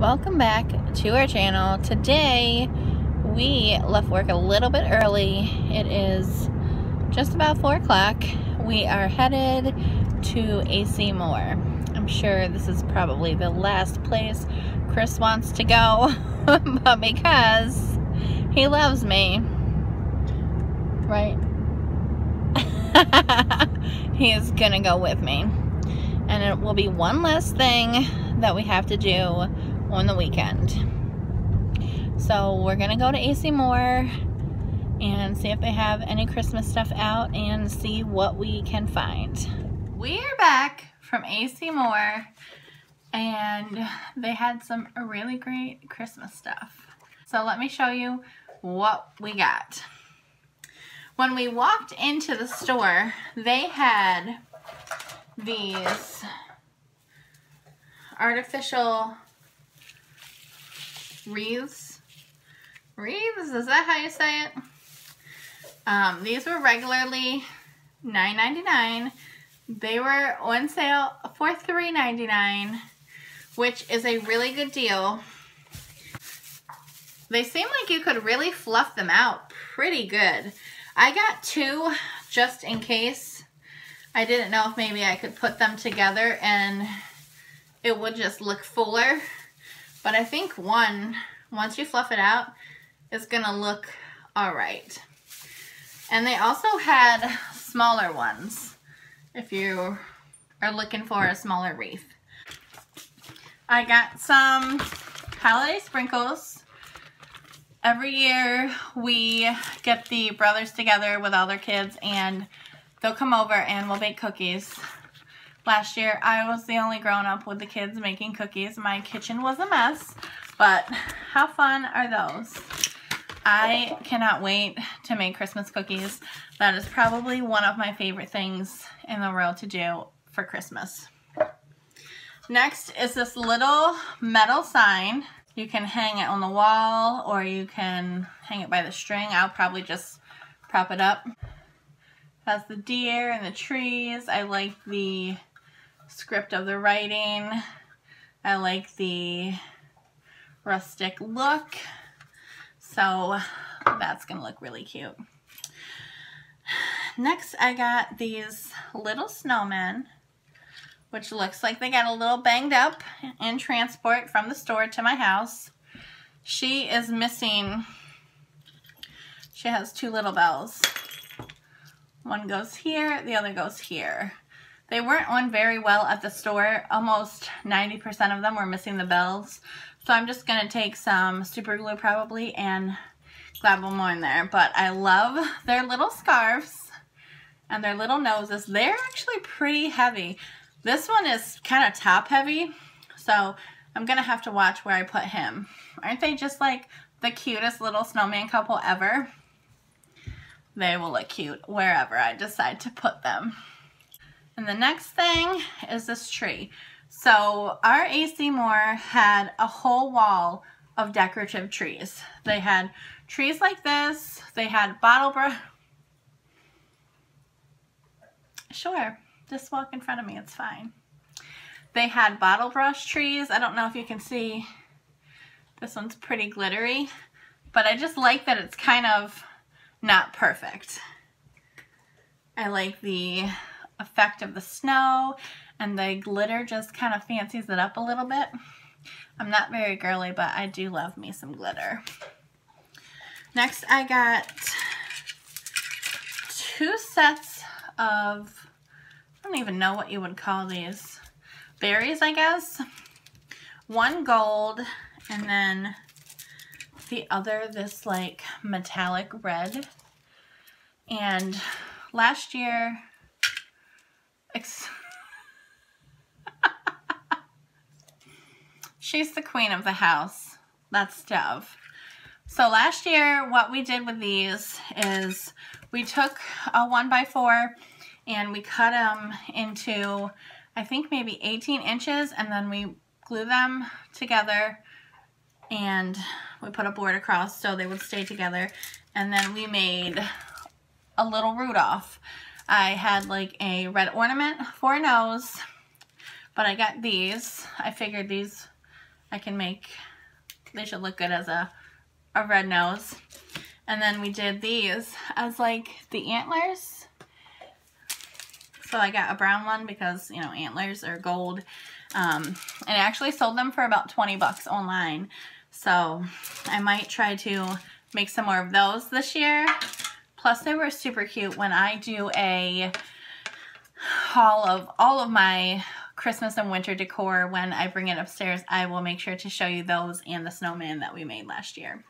welcome back to our channel. Today we left work a little bit early. It is just about four o'clock. We are headed to AC Moore. I'm sure this is probably the last place Chris wants to go but because he loves me right? He is gonna go with me. And it will be one less thing that we have to do on the weekend. So we're gonna go to AC Moore and see if they have any Christmas stuff out and see what we can find. We're back from AC Moore and they had some really great Christmas stuff. So let me show you what we got. When we walked into the store, they had these artificial wreaths. Wreaths, is that how you say it? Um, these were regularly $9.99. They were on sale for $3.99, which is a really good deal. They seem like you could really fluff them out pretty good. I got two just in case. I didn't know if maybe I could put them together and it would just look fuller. But I think one, once you fluff it out, is to look all right. And they also had smaller ones if you are looking for a smaller wreath. I got some holiday sprinkles. Every year we get the brothers together with all their kids and they'll come over and we'll bake cookies. Last year, I was the only grown-up with the kids making cookies. My kitchen was a mess, but how fun are those? I cannot wait to make Christmas cookies. That is probably one of my favorite things in the world to do for Christmas. Next is this little metal sign. You can hang it on the wall or you can hang it by the string. I'll probably just prop it up. Has the deer and the trees. I like the script of the writing. I like the rustic look. So that's going to look really cute. Next, I got these little snowmen, which looks like they got a little banged up in transport from the store to my house. She is missing, she has two little bells. One goes here, the other goes here. They weren't on very well at the store. Almost 90% of them were missing the bells. So I'm just going to take some super glue probably and glab them on there. But I love their little scarves and their little noses. They're actually pretty heavy. This one is kind of top heavy. So I'm going to have to watch where I put him. Aren't they just like the cutest little snowman couple ever? They will look cute wherever I decide to put them. And the next thing is this tree. So our AC Moore had a whole wall of decorative trees. They had trees like this. They had bottle brush. Sure, just walk in front of me, it's fine. They had bottle brush trees. I don't know if you can see. This one's pretty glittery, but I just like that it's kind of not perfect. I like the effect of the snow and the glitter just kind of fancies it up a little bit. I'm not very girly, but I do love me some glitter. Next, I got two sets of, I don't even know what you would call these, berries, I guess. One gold, and then the other this like metallic red. And last year, She's the queen of the house. That's Dove. So last year, what we did with these is we took a one by four and we cut them into, I think maybe 18 inches, and then we glue them together and we put a board across so they would stay together. And then we made a little Rudolph. I had like a red ornament for a nose, but I got these. I figured these I can make, they should look good as a, a red nose. And then we did these as like the antlers. So I got a brown one because, you know, antlers are gold. Um, and I actually sold them for about 20 bucks online. So I might try to make some more of those this year. Plus they were super cute when I do a haul of all of my Christmas and winter decor when I bring it upstairs. I will make sure to show you those and the snowman that we made last year.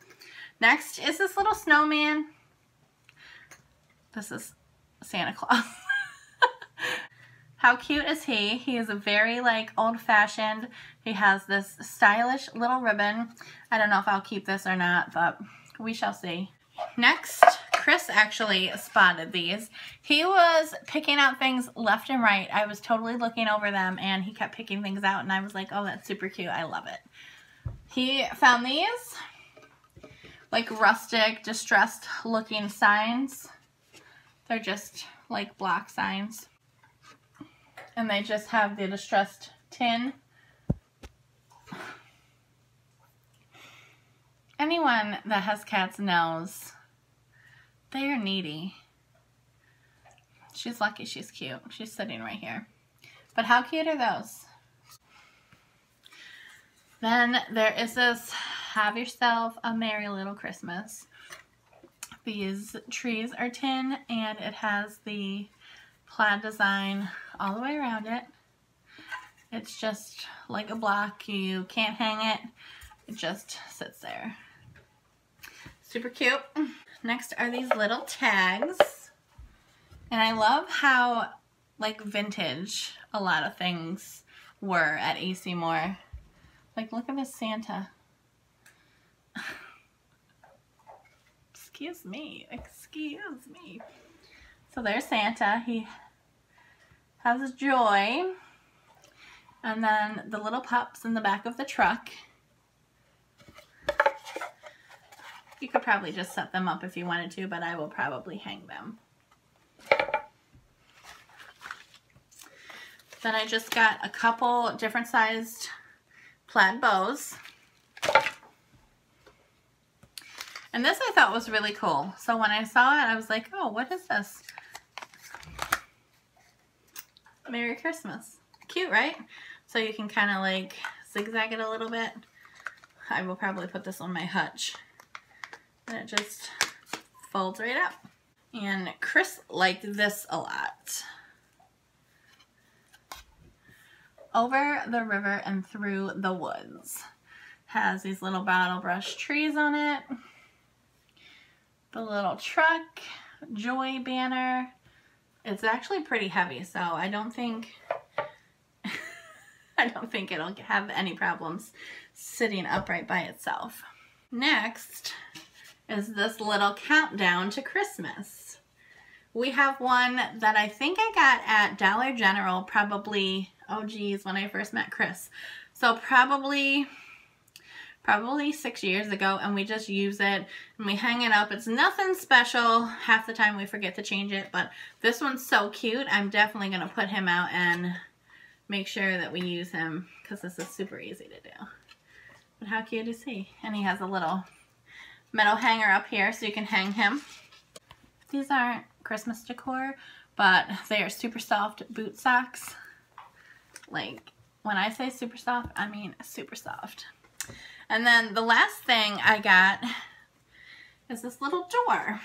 Next is this little snowman. This is Santa Claus. How cute is he? He is a very like old-fashioned. He has this stylish little ribbon. I don't know if I'll keep this or not, but we shall see. Next, Chris actually spotted these. He was picking out things left and right. I was totally looking over them and he kept picking things out and I was like, oh, that's super cute. I love it. He found these like rustic, distressed looking signs. They're just like block signs and they just have the distressed tin. Anyone that has cats knows they are needy. She's lucky she's cute. She's sitting right here. But how cute are those? Then there is this Have Yourself a Merry Little Christmas. These trees are tin and it has the plaid design all the way around it. It's just like a block. You can't hang it. It just sits there. Super cute. Next are these little tags. And I love how like vintage a lot of things were at AC Moore. Like look at this Santa. Excuse me. Excuse me. So there's Santa. He has Joy. And then the little pups in the back of the truck. You could probably just set them up if you wanted to, but I will probably hang them. Then I just got a couple different sized plaid bows. And this I thought was really cool. So when I saw it, I was like, oh, what is this? Merry Christmas. Cute, right? So you can kind of like zigzag it a little bit. I will probably put this on my hutch. And it just folds right up. And Chris liked this a lot. Over the river and through the woods. Has these little bottle brush trees on it. The little truck, joy banner, it's actually pretty heavy, so I don't think I don't think it'll have any problems sitting upright by itself. Next is this little countdown to Christmas. We have one that I think I got at Dollar General probably, oh geez, when I first met Chris. So probably probably six years ago and we just use it and we hang it up. It's nothing special. Half the time we forget to change it, but this one's so cute. I'm definitely going to put him out and make sure that we use him because this is super easy to do. But how cute is he? And he has a little metal hanger up here so you can hang him. These aren't Christmas decor, but they are super soft boot socks. Like, when I say super soft, I mean super soft. And then the last thing I got is this little door.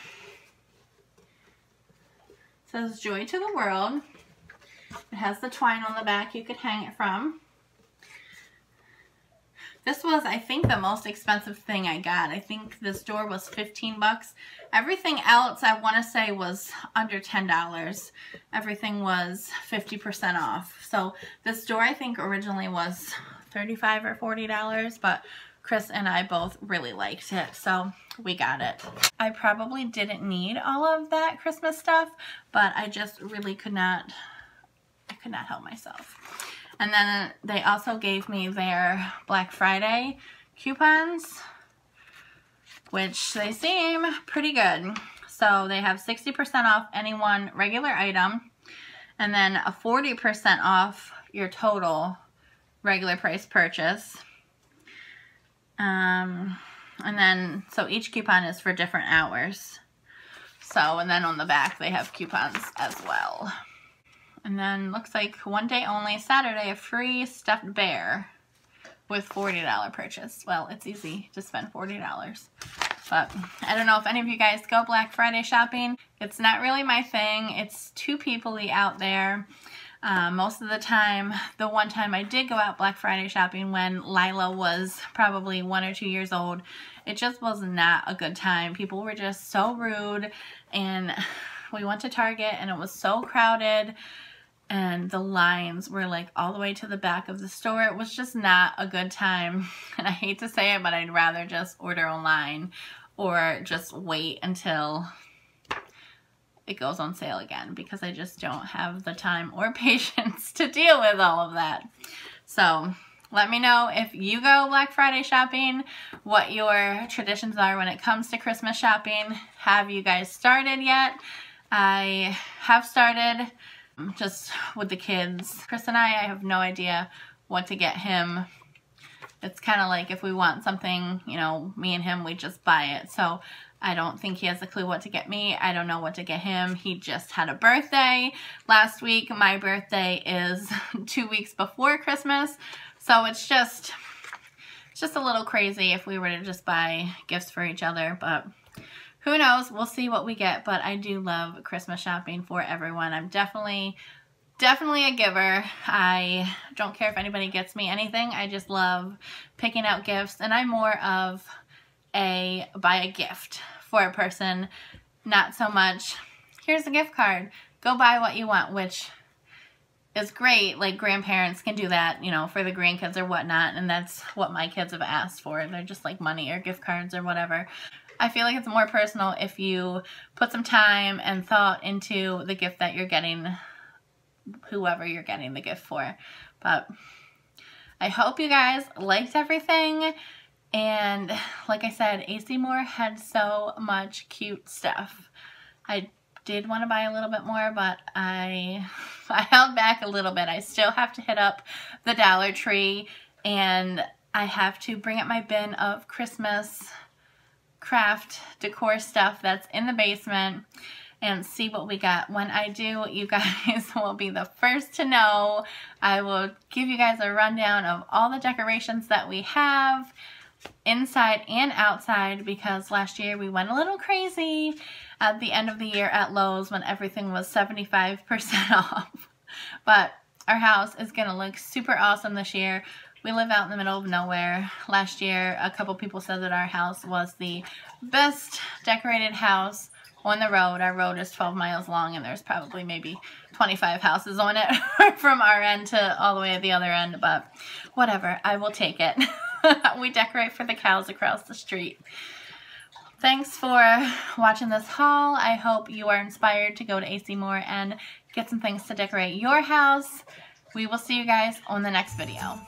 It says Joy to the World. It has the twine on the back you could hang it from. This was, I think, the most expensive thing I got. I think this door was 15 bucks. Everything else, I want to say, was under $10. Everything was 50% off. So this door, I think, originally was 35 or $40, but Chris and I both really liked it, so we got it. I probably didn't need all of that Christmas stuff, but I just really could not, I could not help myself. And then they also gave me their Black Friday coupons, which they seem pretty good. So they have 60% off any one regular item, and then a 40% off your total regular price purchase. Um, and then, so each coupon is for different hours. So, and then on the back they have coupons as well. And then looks like one day only, Saturday, a free stuffed bear with $40 purchase. Well, it's easy to spend $40. But I don't know if any of you guys go Black Friday shopping. It's not really my thing. It's too peoply out there. Uh, most of the time, the one time I did go out Black Friday shopping when Lila was probably one or two years old, it just was not a good time. People were just so rude and we went to Target and it was so crowded and the lines were like all the way to the back of the store. It was just not a good time. And I hate to say it, but I'd rather just order online or just wait until it goes on sale again because I just don't have the time or patience to deal with all of that. So let me know if you go Black Friday shopping, what your traditions are when it comes to Christmas shopping. Have you guys started yet? I have started just with the kids. Chris and I, I have no idea what to get him. It's kind of like if we want something, you know, me and him, we just buy it. So I don't think he has a clue what to get me. I don't know what to get him. He just had a birthday last week. My birthday is two weeks before Christmas. So it's just, it's just a little crazy if we were to just buy gifts for each other. But who knows? We'll see what we get, but I do love Christmas shopping for everyone. I'm definitely, definitely a giver. I don't care if anybody gets me anything. I just love picking out gifts, and I'm more of a buy a gift for a person, not so much, here's a gift card, go buy what you want, which is great. Like grandparents can do that, you know, for the grandkids or whatnot, and that's what my kids have asked for. They're just like money or gift cards or whatever. I feel like it's more personal if you put some time and thought into the gift that you're getting, whoever you're getting the gift for. But I hope you guys liked everything. And like I said, AC Moore had so much cute stuff. I did want to buy a little bit more, but I, I held back a little bit. I still have to hit up the Dollar Tree and I have to bring up my bin of Christmas craft decor stuff that's in the basement and see what we got. When I do, you guys will be the first to know. I will give you guys a rundown of all the decorations that we have inside and outside because last year we went a little crazy at the end of the year at Lowe's when everything was 75% off. But our house is going to look super awesome this year. We live out in the middle of nowhere. Last year, a couple people said that our house was the best decorated house on the road. Our road is 12 miles long and there's probably maybe 25 houses on it from our end to all the way at the other end, but whatever, I will take it. we decorate for the cows across the street. Thanks for watching this haul. I hope you are inspired to go to AC Moore and get some things to decorate your house. We will see you guys on the next video.